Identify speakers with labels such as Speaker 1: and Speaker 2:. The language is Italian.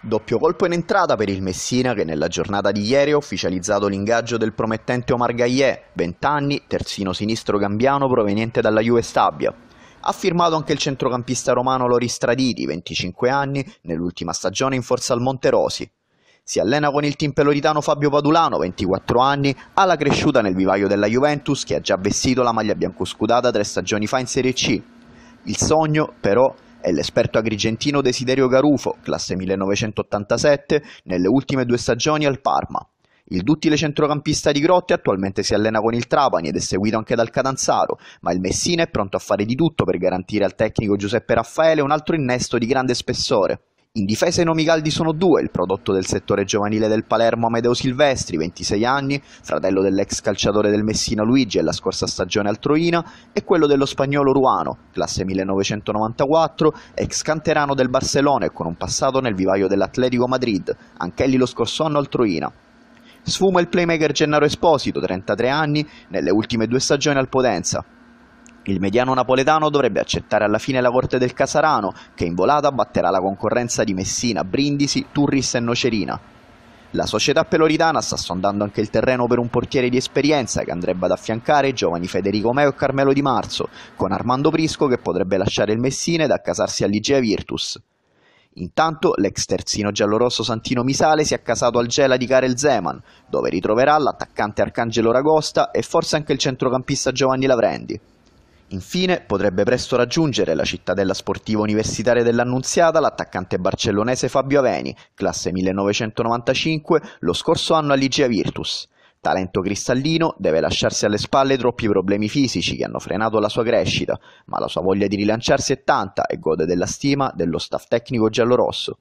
Speaker 1: Doppio colpo in entrata per il Messina che nella giornata di ieri ha ufficializzato l'ingaggio del promettente Omar Gaillé, 20 anni, terzino sinistro gambiano proveniente dalla Juve Stabia. Ha firmato anche il centrocampista romano Loris Straditi, 25 anni, nell'ultima stagione in forza al Monterosi. Si allena con il team peloritano Fabio Padulano, 24 anni, alla cresciuta nel vivaio della Juventus che ha già vestito la maglia biancoscudata tre stagioni fa in Serie C. Il sogno, però, l'esperto agrigentino Desiderio Garufo, classe 1987, nelle ultime due stagioni al Parma. Il duttile centrocampista di Grotte attualmente si allena con il Trapani ed è seguito anche dal Catanzaro, ma il Messina è pronto a fare di tutto per garantire al tecnico Giuseppe Raffaele un altro innesto di grande spessore. In difesa i nomi caldi sono due, il prodotto del settore giovanile del Palermo Amedeo Silvestri, 26 anni, fratello dell'ex calciatore del Messina Luigi e la scorsa stagione al Troina, e quello dello spagnolo Ruano, classe 1994, ex canterano del Barcellona e con un passato nel vivaio dell'Atletico Madrid, anch'egli lo scorso anno al Troina. Sfuma il playmaker Gennaro Esposito, 33 anni, nelle ultime due stagioni al Potenza, il mediano napoletano dovrebbe accettare alla fine la corte del Casarano, che in volata batterà la concorrenza di Messina, Brindisi, Turris e Nocerina. La società peloritana sta sondando anche il terreno per un portiere di esperienza che andrebbe ad affiancare i giovani Federico Meo e Carmelo Di Marzo, con Armando Prisco che potrebbe lasciare il Messina ed accasarsi all'Igea Virtus. Intanto l'ex terzino giallorosso Santino Misale si è accasato al Gela di Karel Zeman, dove ritroverà l'attaccante Arcangelo Ragosta e forse anche il centrocampista Giovanni Lavrendi. Infine potrebbe presto raggiungere la cittadella sportiva universitaria dell'Annunziata l'attaccante barcellonese Fabio Aveni, classe 1995, lo scorso anno all'Igea Virtus. Talento cristallino, deve lasciarsi alle spalle troppi problemi fisici che hanno frenato la sua crescita, ma la sua voglia di rilanciarsi è tanta e gode della stima dello staff tecnico giallorosso.